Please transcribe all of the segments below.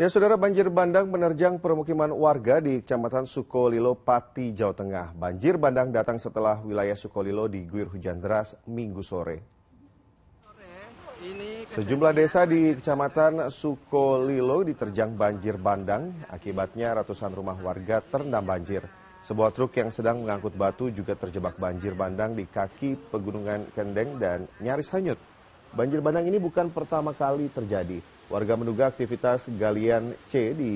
Ya, saudara banjir bandang menerjang permukiman warga di Kecamatan Sukolilo, Pati, Jawa Tengah. Banjir bandang datang setelah wilayah Sukolilo diguyur hujan deras minggu sore. Sejumlah desa di Kecamatan Sukolilo diterjang banjir bandang. Akibatnya ratusan rumah warga terendam banjir. Sebuah truk yang sedang mengangkut batu juga terjebak banjir bandang di kaki pegunungan Kendeng dan nyaris hanyut. Banjir bandang ini bukan pertama kali terjadi. Warga menduga aktivitas galian C di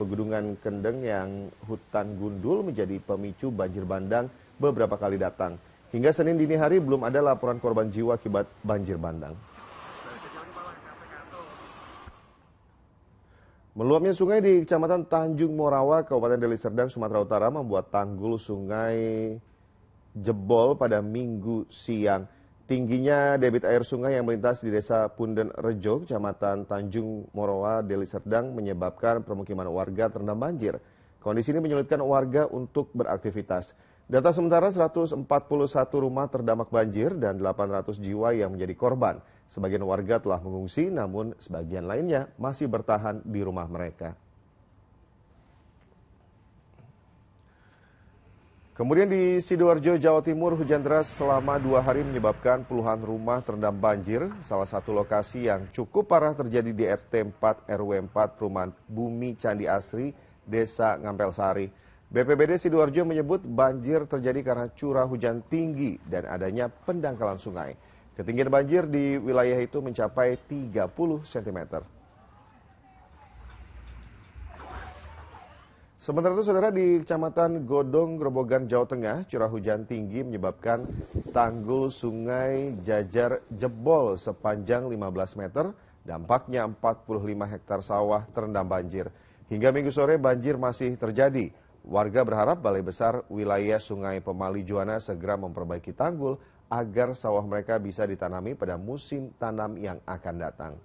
Pegunungan Kendeng yang hutan gundul menjadi pemicu banjir bandang beberapa kali datang. Hingga Senin dini hari belum ada laporan korban jiwa akibat banjir bandang. Meluapnya sungai di Kecamatan Tanjung Morawa, Kabupaten Deli Serdang, Sumatera Utara membuat tanggul sungai jebol pada minggu siang. Tingginya debit air sungai yang melintas di Desa Punden Rejo, Kecamatan Tanjung Morowa, Deli Serdang menyebabkan permukiman warga terendam banjir. Kondisi ini menyulitkan warga untuk beraktivitas. Data sementara 141 rumah terdampak banjir dan 800 jiwa yang menjadi korban. Sebagian warga telah mengungsi namun sebagian lainnya masih bertahan di rumah mereka. Kemudian di Sidoarjo, Jawa Timur, hujan deras selama dua hari menyebabkan puluhan rumah terendam banjir. Salah satu lokasi yang cukup parah terjadi di RT 4 RW 4 Perumahan Bumi Candi Asri, Desa Ngampel Sari. BPBD Sidoarjo menyebut banjir terjadi karena curah hujan tinggi dan adanya pendangkalan sungai. Ketinggian banjir di wilayah itu mencapai 30 cm. Sementara itu, saudara di Kecamatan Godong, Grobogan, Jawa Tengah, curah hujan tinggi menyebabkan tanggul sungai Jajar jebol sepanjang 15 meter. Dampaknya 45 hektar sawah terendam banjir. Hingga minggu sore banjir masih terjadi. Warga berharap Balai Besar wilayah Sungai Pemali Juana segera memperbaiki tanggul agar sawah mereka bisa ditanami pada musim tanam yang akan datang.